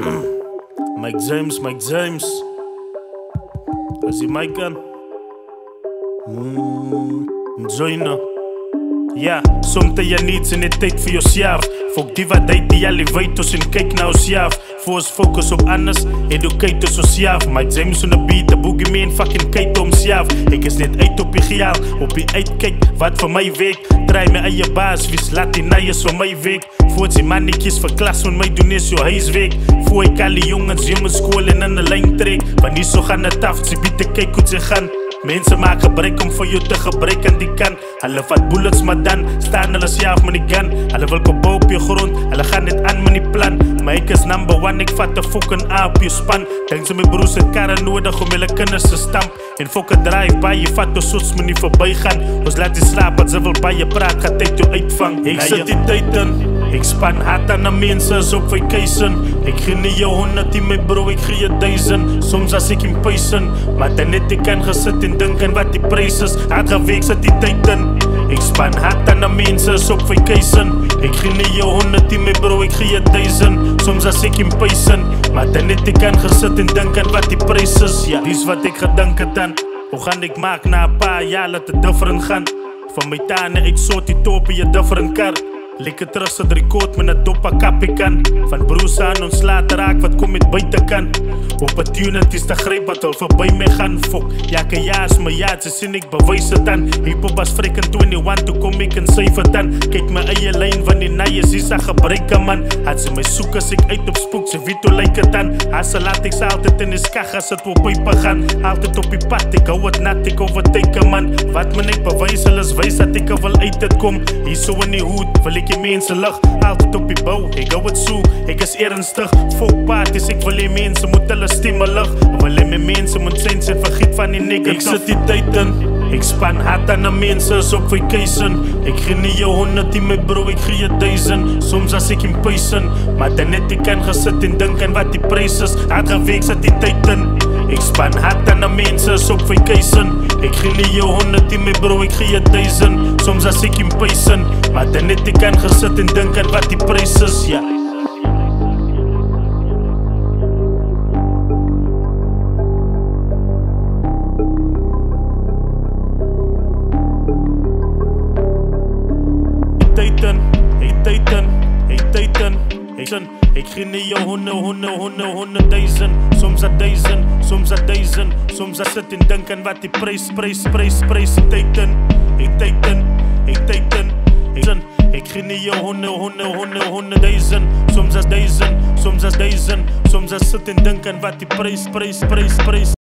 Mike James, Mike James. Is he my on? Mm, Joiner. Ja, soms jy niets in die tyd vir jouself. Fok die wat uit die elevator en kyk na jouself. Force focus op anders, educate jouself. Mike James on the beat, the boogeyman fucking kyk homself. Ek is net uit op die gejaal, op die uitkyk wat vir my week. Draai my eie baas, wie's laat die naaies vir my week. Voort die mannetjies vir klas van my doen is jou huiswerk. Voor ek al die jongens jongens skool en in 'n lyn trek. Want nie so gaan dit af, sy bied te kyk hoe sy gaan. Mensen maken gebrek om voor je te gebreken die kan. Alle vat bullets maar dan, staan alle sjaaf met niet gun. Alle wil kopen op je grond, alle gaan dit aan met niet plan. Maar ik is number one, ik vat de fucking A op je span. Denk ze mijn broers en karren nodig om willen kunnen ze stamp. En fokken drive bij je vat de soets me niet voorbij gaan. Ons laat je slapen, ze wil bij je praat, gaat tijd je uitvang. Ik zet die tijd in. Ek span hard aan die mense is op vacation. Ek gee nie jou honderd die my bro, ek gee jou duizend. Soms as ek in pijsen Maar dan net ek kan gesit en dink aan wat die prijs is. Hard geweek sit die tyd in Ek span hard aan die mense is op vacation. Ek gee nie jou honderd die my bro, ek gee jou duizend. Soms as ek in pijsen Maar dan net ek kan gesit en dink aan wat die prijs is. Ja, dis wat ek gedink het aan Hoe gaan ek maak na 'n paar jaar laat het different gaan? Van my tane ek soort die top in jou different kar Lekker terug sit rekord met 'n doppa kappie kan. Van broers aan ons laat raak wat kom met buitekant Opportunities te gryp wat al verby my gaan. Fok, ja ke ja is my ja, ze sien ek bewys het dan. Hiphop was freaking 21, toe kom ek in syfer dan. Kyk my eie lijn van die naie, sie sa gebruike man. Had sy my soek as ek uit op spook, sy weet hoe lyk het dan. As sy laat ek sy altyd in die skag as het op pype gaan. Altyd op die pad, ek hou het nat, ek overtake man. Wat my net bewys, hulle is wys dat ek er wil uit het kom. Hier so in die hoed, wil ek die mense lig Altyd op die bou, ek hou het so, ek is ernstig. Folk parties, ek wil die mense moet hulle stemme lig. Wil hy my mense moet sens en vergiet van die nigger Ek sit die tyd in, ek span hard aan die mense is op vacation Ek gee nie jou honderd die my bro, ek gee jou duizend. Soms as ek in pijsen, maar dan net ek kan gesit en dink aan wat die prijs is. Hard geweek sit die tyd in Ik span hard aan de mensen op vacation. Ik gillie je in mijn bro, ik geef je duizend Soms als ik in peisen, maar dan net ik kan gezet en denk aan wat die prijs is, ja. Hey Titan, hey Titan, hey Titan. Heken, ik ginne je honden, honden, honden, honden duizend. Soms a duizend, soms a duizend. Soms a zit in denken wat die prijs, prijs, prijs, prijs. Ik teken, ik teken, ik teken. Ik ginne je honden, honden, honden, honden duizend. Soms a duizend, soms a duizend. Soms a zit in denken wat die prijs, prijs, prijs, prijs.